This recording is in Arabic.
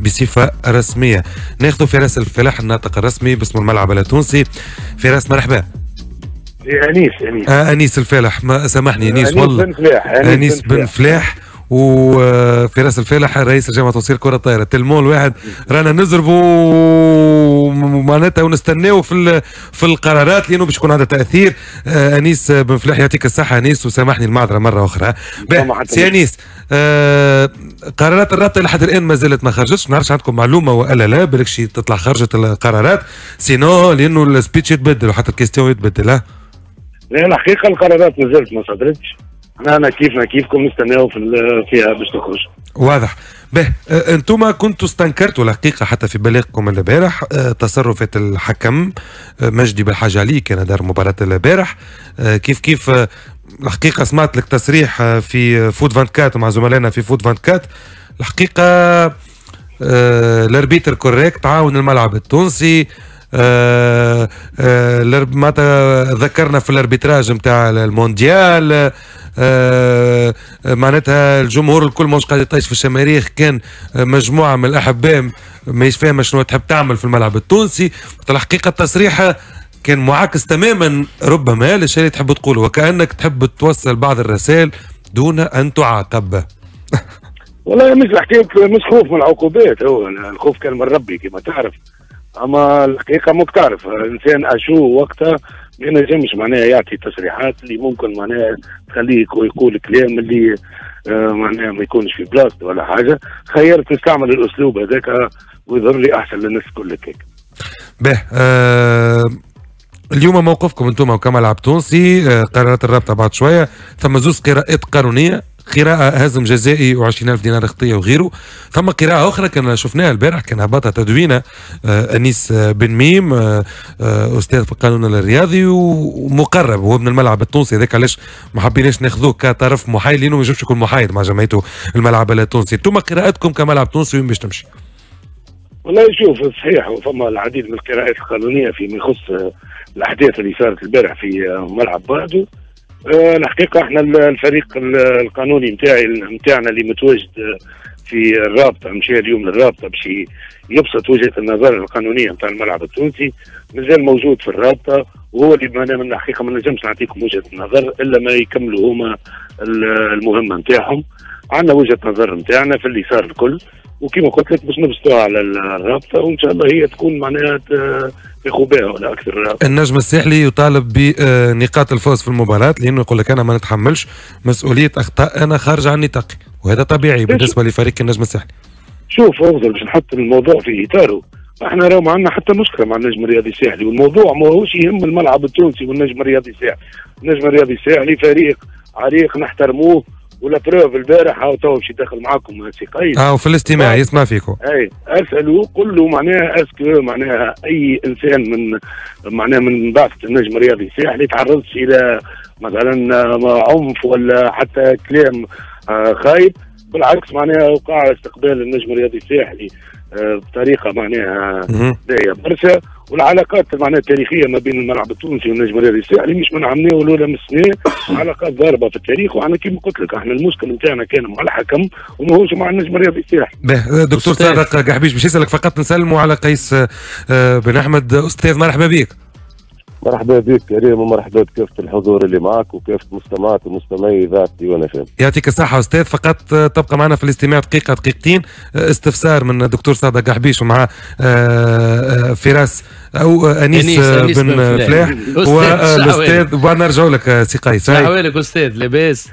بصفة رسمية. ناخذ فراس الفلاح الناطق الرسمي باسم الملعب التونسي. فراس مرحبا. أنيس أنيس. آه أنيس الفالح ما سامحني أنيس, أنيس والله. بن فلاح، أنيس أنيس بن بن فلاح. وفراس الفالح رئيس جامعة توصيل كرة الطائرة. تلمون الواحد رانا نزربوا معناتها ونستناو في في القرارات لأنه باش يكون عندها تأثير. آه أنيس بن فلاح يعطيك الصحة أنيس وسامحني المعذرة مرة أخرى. سي أنيس آه قرارات الرابطة لحد الآن ما زالت ما خرجتش. ما نعرفش عندكم معلومة وألا لا بالك شي تطلع خرجت القرارات. sinon لأنه ال speech يتبدل وحتى ال question يتبدل لا الحقيقة القرارات ما زالت ما صدرتش. أنا كيفنا كيفكم نستناو في فيها باش تخرج واضح. باهي أنتم كنتوا استنكرتوا الحقيقة حتى في بلاغكم البارح تصرفات الحكم مجدي بالحاجة اللي كان دار مباراة البارح. كيف كيف الحقيقة سمعت لك تصريح في فوت 24 مع زملائنا في فوت 24 الحقيقة ال arbitre correct عاون الملعب التونسي. آه، آه، ذكرنا في ال arbitrage نتاع المونديال معناتها الجمهور الكل مش قاعد يطيش في الشماريخ. كان مجموعة من الاحباء ماهيش فاهمه شنو تحب تعمل في الملعب. التونسي الحقيقة التصريح كان معاكس تماما. ربما للشيء اللي تحب تقوله وكأنك تحب توصل بعض الرسائل دون أن تعاقب. والله مش الحكاية مش خوف من العقوبات. هو الخوف كان من ربي كما تعرف. أما الحقيقة مو تعرف الإنسان أشو وقتها ما ينجمش معناها يعطي تصريحات اللي ممكن معناها تخليه يقول كلام اللي آه، معناها ما يكونش في بلاصته ولا حاجة. خيرت نستعمل الأسلوب هذاك ويظهر لي أحسن للناس الكل هيك. آه اليوم موقفكم أنتم كملعب تونسي آه قرارات الرابطة بعد شوية. ثم زوز قراءات قانونية. قراءة هزم جزائي و20000 دينار خطية وغيره. ثم قراءة أخرى كان شفناها البارح كان هبطها تدوينة آه أنيس آه، بن ميم آه أستاذ في القانون الرياضي ومقرب هو من الملعب التونسي. هذاك علاش ما حبيناش ناخذوه كطرف محايد لأنه ما يجوش يكون محايد مع جمعيته الملعب التونسي. ثم قراءتكم كملعب تونسي وين باش تمشي؟ والله شوف صحيح وفما العديد من القراءات القانونية فيما يخص الأحداث اللي صارت البارح في ملعب بعده الحقيقة إحنا ال- الفريق ال- القانوني نتاعي نتاعنا اللي متواجد آه، في الرابطة مشى اليوم للرابطه باش يبسط وجهة النظر القانونية نتاع الملعب التونسي. مازال موجود في الرابطة وهو اللي أنا من الحقيقة ما نجمش نعطيكم وجهة النظر إلا ما يكملوا هما ال- المهمة نتاعهم عندنا وجهة نظر نتاعنا في اللي صار الكل. وكما قلت لك باش نبسطوها على الرابطة وإن شاء الله هي تكون معناها ت- ياخذوا بها ولا أكثر النجم الساحلي يطالب بنقاط الفوز في المباراة. لأنه يقول لك أنا ما نتحملش مسؤولية أخطاء أنا خارج عن نطاقي وهذا طبيعي بالنسبة لفريق النجم الساحلي شوف أفضل باش نحط الموضوع في إطاره. إحنا راهو ما عندنا حتى مشكله مع النجم الرياضي الساحلي والموضوع ما هوش يهم الملعب التونسي والنجم الرياضي الساحلي النجم الرياضي الساحلي فريق عريق نحترموه و la preuve البارح هاو تو باش يدخل معاكم سي قيس آه وفي الاستماع يسمع فيكم أي اسالوا قل له معناها est-ce que معناها أي إنسان من معناها من بعثة النجم الرياضي الساحلي تعرضش إلى مثلا عنف ولا حتى كلام آه، خايب؟ بالعكس معناها وقع استقبال النجم الرياضي الساحلي بطريقة معناها. باهيه برشا والعلاقات معناها التاريخيه ما بين الملعب التونسي والنجم الرياضي الساحلي مش من عمناه ولا لمسناه علاقات ضاربة في التاريخ وأنا كما قلت لك إحنا المشكل نتاعنا كان مع الحكم وما هوش مع النجم الرياضي الساحلي به دكتور. صادق قحبيش باش يسألك فقط نسلموا على قيس آه، بن أحمد أستاذ مرحبا بك مرحبا بك كريم ومرحبا بكافة الحضور اللي معك وكافة مستمعات ومستمعي إذاعة ديوان إف يعطيك الصحة أستاذ فقط آه، تبقى معنا في الاستماع دقيقة دقيقتين. آه، استفسار من الدكتور صادق قحبيش ومع آه، فراس أو أنيس أنيس- أنيس بن فلاح. أستاذ والأستاذ نرجع لك سي قيس. شحوالك أستاذ لاباس.